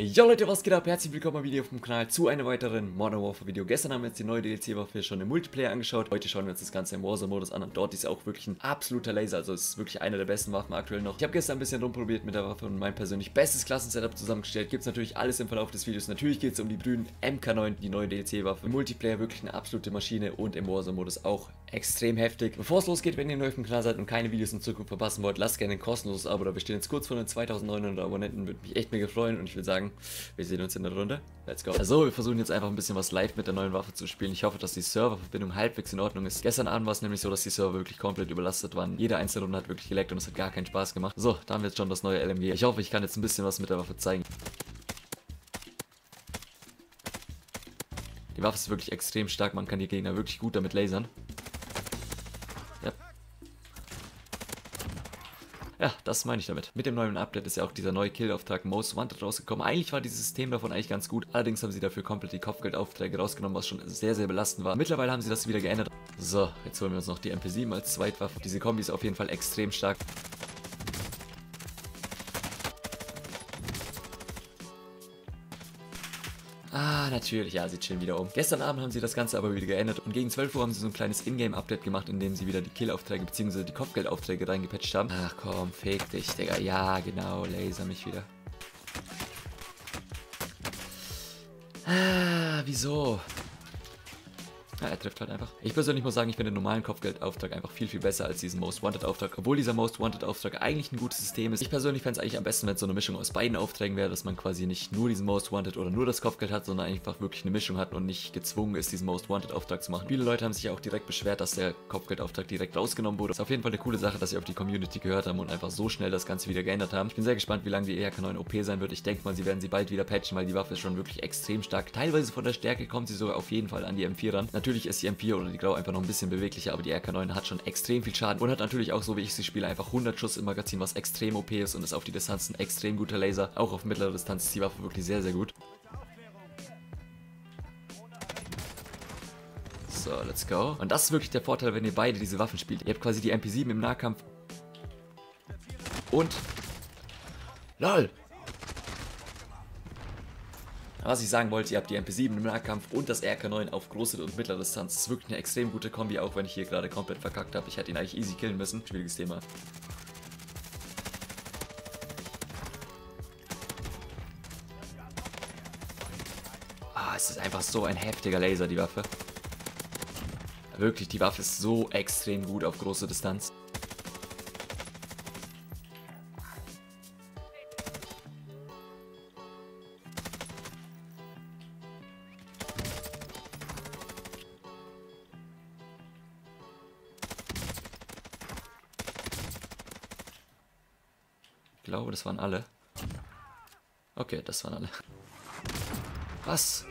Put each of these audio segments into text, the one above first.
Jo Leute, was geht ab? Herzlich willkommen wieder auf dem Kanal zu einem weiteren Modern Warfare Video. Gestern haben wir jetzt die neue DLC-Waffe schon im Multiplayer angeschaut. Heute schauen wir uns das Ganze im Warzone-Modus an und dort ist auch wirklich ein absoluter Laser. Also es ist wirklich eine der besten Waffen aktuell noch. Ich habe gestern ein bisschen rumprobiert mit der Waffe und mein persönlich bestes Klassensetup zusammengestellt. Gibt es natürlich alles im Verlauf des Videos. Natürlich geht es um die Brühen MK9, die neue DLC-Waffe. Im Multiplayer wirklich eine absolute Maschine und im Warzone-Modus auch extrem heftig. Bevor es losgeht, wenn ihr neu auf dem Kanal seid und keine Videos in Zukunft verpassen wollt, lasst gerne ein kostenloses Abo. Da wir stehen jetzt kurz vor den 2900 Abonnenten. Würde mich echt mega freuen und ich würde sagen, wir sehen uns in der Runde. Let's go. Also, wir versuchen jetzt einfach ein bisschen was live mit der neuen Waffe zu spielen. Ich hoffe, dass die Serververbindung halbwegs in Ordnung ist. Gestern Abend war es nämlich so, dass die Server wirklich komplett überlastet waren. Jede einzelne Runde hat wirklich geleckt und es hat gar keinen Spaß gemacht. So, da haben wir jetzt schon das neue LMG. Ich hoffe, ich kann jetzt ein bisschen was mit der Waffe zeigen. Die Waffe ist wirklich extrem stark. Man kann die Gegner wirklich gut damit lasern. Ja, das meine ich damit. Mit dem neuen Update ist ja auch dieser neue Kill-Auftrag Most Wanted rausgekommen. Eigentlich war dieses System davon eigentlich ganz gut. Allerdings haben sie dafür komplett die Kopfgeldaufträge rausgenommen, was schon sehr, sehr belastend war. Mittlerweile haben sie das wieder geändert. So, jetzt holen wir uns noch die MP7 als Zweitwaffe. Diese Kombi ist auf jeden Fall extrem stark. Ah, natürlich, ja, sie chillen wieder um. Gestern Abend haben sie das Ganze aber wieder geändert und gegen 12 Uhr haben sie so ein kleines Ingame-Update gemacht, in dem sie wieder die Kill-Aufträge bzw. die Kopfgeldaufträge reingepatcht haben. Ach komm, fake dich, Digga. Ja, genau, laser mich wieder. Ah, wieso? Ja, er trifft halt einfach. Ich persönlich muss sagen, ich finde den normalen Kopfgeldauftrag einfach viel, viel besser als diesen Most Wanted Auftrag, obwohl dieser Most Wanted Auftrag eigentlich ein gutes System ist. Ich persönlich fände es eigentlich am besten, wenn es so eine Mischung aus beiden Aufträgen wäre, dass man quasi nicht nur diesen Most Wanted oder nur das Kopfgeld hat, sondern einfach wirklich eine Mischung hat und nicht gezwungen ist, diesen Most Wanted Auftrag zu machen. Viele Leute haben sich ja auch direkt beschwert, dass der Kopfgeldauftrag direkt rausgenommen wurde. Ist auf jeden Fall eine coole Sache, dass sie auf die Community gehört haben und einfach so schnell das Ganze wieder geändert haben. Ich bin sehr gespannt, wie lange die ERK9 OP sein wird. Ich denke mal, sie werden sie bald wieder patchen, weil die Waffe ist schon wirklich extrem stark. Teilweise von der Stärke kommt sie sogar auf jeden Fall an die M4 ran. Natürlich ist die M4 oder oder die Grau einfach noch ein bisschen beweglicher, aber die RK9 hat schon extrem viel Schaden und hat natürlich auch so wie ich sie spiele einfach 100 Schuss im Magazin, was extrem OP ist und ist auf die Distanz ein extrem guter Laser. Auch auf mittlerer Distanz ist die Waffe wirklich sehr, sehr gut. So, let's go. Und das ist wirklich der Vorteil, wenn ihr beide diese Waffen spielt. Ihr habt quasi die MP7 im Nahkampf und... LOL! Was ich sagen wollte, ihr habt die MP7 im Nahkampf und das RK9 auf große und mittlere Distanz. Das ist wirklich eine extrem gute Kombi, auch wenn ich hier gerade komplett verkackt habe. Ich hätte ihn eigentlich easy killen müssen. Schwieriges Thema. Ah, es ist einfach so ein heftiger Laser, die Waffe. Wirklich, die Waffe ist so extrem gut auf große Distanz. Glaube, das waren alle. Okay, das waren alle. Was?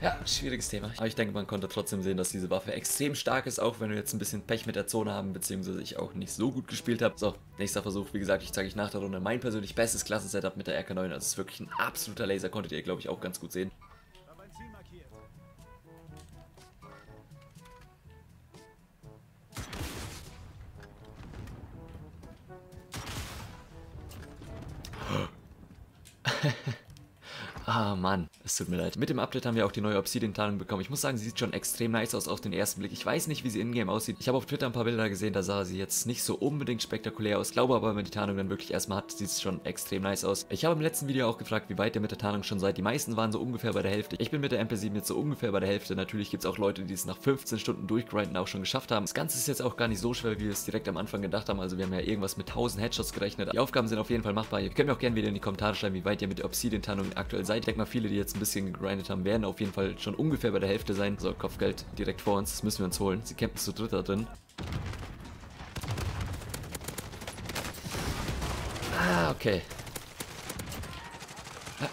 Ja, schwieriges Thema. Aber ich denke, man konnte trotzdem sehen, dass diese Waffe extrem stark ist, auch wenn wir jetzt ein bisschen Pech mit der Zone haben, beziehungsweise ich auch nicht so gut gespielt habe. So, nächster Versuch. Wie gesagt, ich zeige euch nach der Runde mein persönlich bestes Klassensetup mit der RK9. Das ist wirklich ein absoluter Laser, konntet ihr, glaube ich, auch ganz gut sehen. Ah, Mann. Es tut mir leid. Mit dem Update haben wir auch die neue Obsidian-Tarnung bekommen. Ich muss sagen, sie sieht schon extrem nice aus auf den ersten Blick. Ich weiß nicht, wie sie in-game aussieht. Ich habe auf Twitter ein paar Bilder gesehen, da sah sie jetzt nicht so unbedingt spektakulär aus. Glaube aber, wenn man die Tarnung dann wirklich erstmal hat, sieht es schon extrem nice aus. Ich habe im letzten Video auch gefragt, wie weit ihr mit der Tarnung schon seid. Die meisten waren so ungefähr bei der Hälfte. Ich bin mit der MP7 jetzt so ungefähr bei der Hälfte. Natürlich gibt es auch Leute, die es nach 15 Stunden durchgrinden auch schon geschafft haben. Das Ganze ist jetzt auch gar nicht so schwer, wie wir es direkt am Anfang gedacht haben. Also wir haben ja irgendwas mit 1000 Headshots gerechnet. Die Aufgaben sind auf jeden Fall machbar. Ihr könnt mir auch gerne wieder in die Kommentare schreiben, wie weit ihr mit der Obsidian-Tarnung aktuell seid. Ich denke mal, viele, die jetzt ein bisschen gegrindet haben, werden auf jeden Fall schon ungefähr bei der Hälfte sein. So, Kopfgeld direkt vor uns. Das müssen wir uns holen. Sie campen zu dritt da drin. Ah, okay.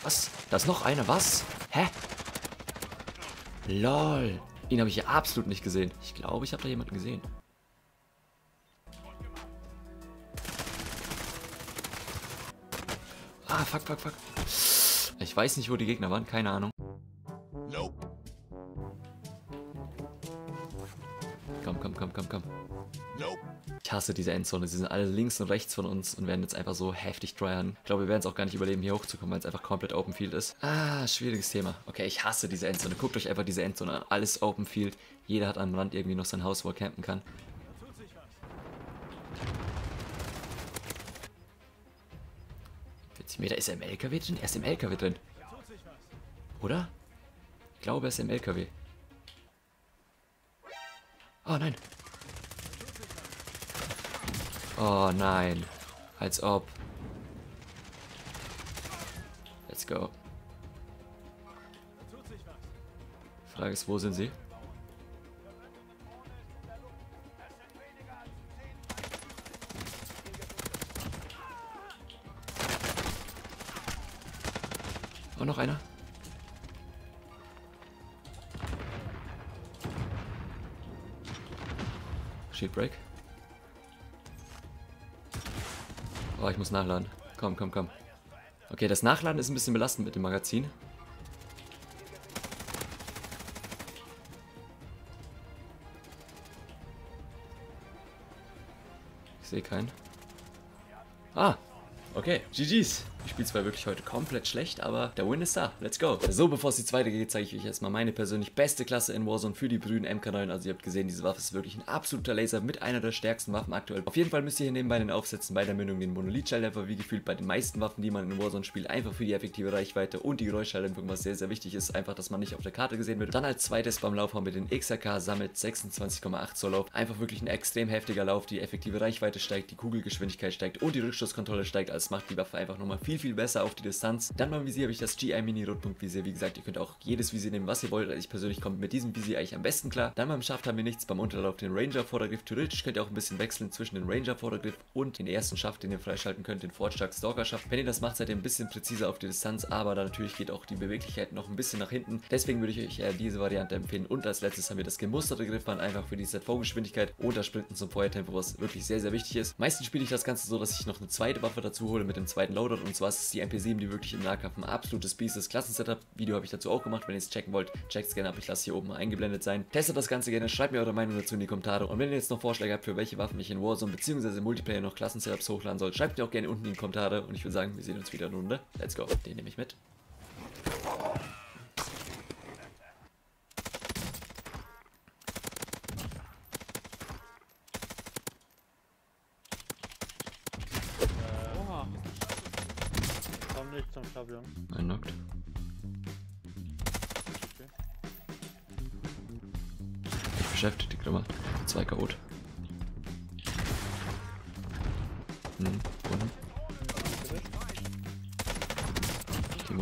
Was? Da ist noch einer. Was? Hä? LOL. Ihn habe ich hier absolut nicht gesehen. Ich glaube, ich habe da jemanden gesehen. Ah, fuck, fuck, fuck. Ich weiß nicht, wo die Gegner waren, keine Ahnung. Nope. Komm, komm, komm, komm, komm. Ich hasse diese Endzone. Sie sind alle links und rechts von uns und werden jetzt einfach so heftig dryern. Ich glaube, wir werden es auch gar nicht überleben, hier hochzukommen, weil es einfach komplett Open Field ist. Ah, schwieriges Thema. Okay, ich hasse diese Endzone. Guckt euch einfach diese Endzone an. Alles Open Field. Jeder hat am Rand irgendwie noch sein Haus, wo er campen kann. 40 Meter. Ist er im LKW drin? Er ist im LKW drin. Oder? Ich glaube, er ist im LKW. Oh nein. Oh nein. Als ob. Let's go. Frage ist, wo sind sie? Noch einer. Shield Break. Oh, ich muss nachladen. Komm, komm, komm. Okay, das Nachladen ist ein bisschen belastend mit dem Magazin. Ich sehe keinen. Ah, okay. GG's. Ich spiele zwar wirklich heute komplett schlecht, aber der Win ist da. Let's go. So, bevor es jetzt weitergeht, zeige ich euch erstmal meine persönlich beste Klasse in Warzone für die Brühen MK9. Also ihr habt gesehen, diese Waffe ist wirklich ein absoluter Laser mit einer der stärksten Waffen aktuell. Auf jeden Fall müsst ihr hier nebenbei den Aufsätzen bei der Mündung den Monolith-Schalldämpfer, wie gefühlt bei den meisten Waffen, die man in Warzone spielt, einfach für die effektive Reichweite und die Geräuschschalldämpfung, was sehr, sehr wichtig ist. Einfach, dass man nicht auf der Karte gesehen wird. Dann als zweites beim Lauf haben wir den XRK Summit 26,8 Zoll Lauf. Einfach wirklich ein extrem heftiger Lauf. Die effektive Reichweite steigt, die Kugelgeschwindigkeit steigt und die Rückschusskontrolle steigt. Also es macht die Waffe einfach nochmal viel, viel besser auf die Distanz. Dann beim Visier habe ich das GI Mini Rotpunkt-Visier. Wie gesagt, ihr könnt auch jedes Visier nehmen, was ihr wollt. Also ich persönlich komme mit diesem Visier eigentlich am besten klar. Dann beim Schaft haben wir nichts. Beim Unterlauf den Ranger Vordergriff. Theoretisch könnt ihr auch ein bisschen wechseln zwischen den Ranger Vordergriff und den ersten Schaft, den ihr freischalten könnt, den Fortstark Stalker Schaft. Wenn ihr das macht, seid ihr ein bisschen präziser auf die Distanz, aber da natürlich geht auch die Beweglichkeit noch ein bisschen nach hinten. Deswegen würde ich euch eher diese Variante empfehlen. Und als letztes haben wir das gemusterte Griffband einfach für die ZV-Geschwindigkeit und das Sprinten zum Feuertempo, was wirklich sehr, sehr wichtig ist. Meistens spiele ich das Ganze so, dass ich noch eine zweite Waffe dazu hole mit dem zweiten Loadout und zwar ist es die MP7, die wirklich im Nahkampf ein absolutes Biest ist. Klassensetup, Video habe ich dazu auch gemacht. Wenn ihr es checken wollt, checkt es gerne ab. Ich lasse hier oben eingeblendet sein. Testet das Ganze gerne, schreibt mir eure Meinung dazu in die Kommentare. Und wenn ihr jetzt noch Vorschläge habt, für welche Waffen ich in Warzone bzw. Multiplayer noch Klassensetups hochladen soll, schreibt mir auch gerne unten in die Kommentare. Und ich würde sagen, wir sehen uns wieder in Runde. Let's go. Den nehme ich mit. Schablon. Ein Knockt. Beschäftigt die Klammer. Zwei Chaot. Hm, unten. Die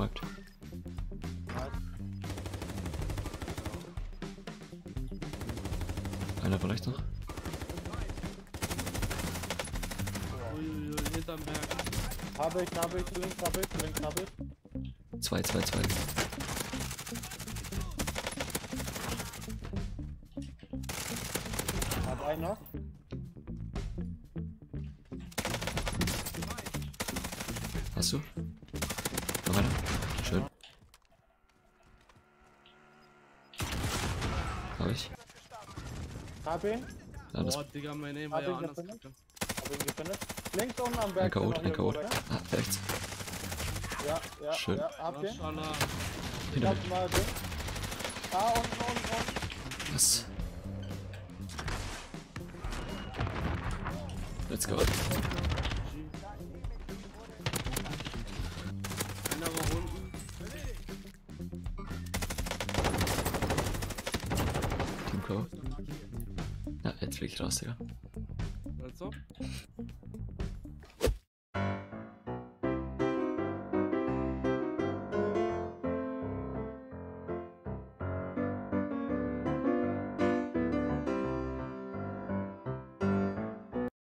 hinterm Berg. Habe ich, habe ich, links habe ich, links habe ich. Zwei, zwei, zwei. Hab einen noch. Hast du? Noch einer? Schön. Hab ich. Hab ihn. Ja, Boah, Digga, mein Aim war ja anders Links unten am ein Berg. Ein irgendwo, Chaot. oder? Ah, rechts. Ja, ja, Schön. ja, hab ihn. Maschallah. Hinter mir. mal den. Ah, unten, unten, unten. Was? Let's go. Einer war unten. Team Co. Ja, jetzt flieg ich raus, Digga. Also.